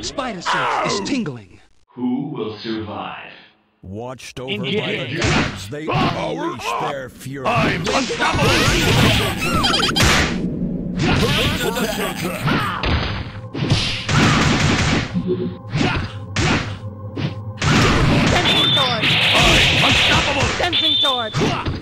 Spider sense is tingling. Who will survive? Watched over Engage. by the gods, they ah! unleash ah! their fury. I'm unstoppable! Sensing sword! I'm unstoppable! Sensing sword!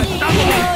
Sensing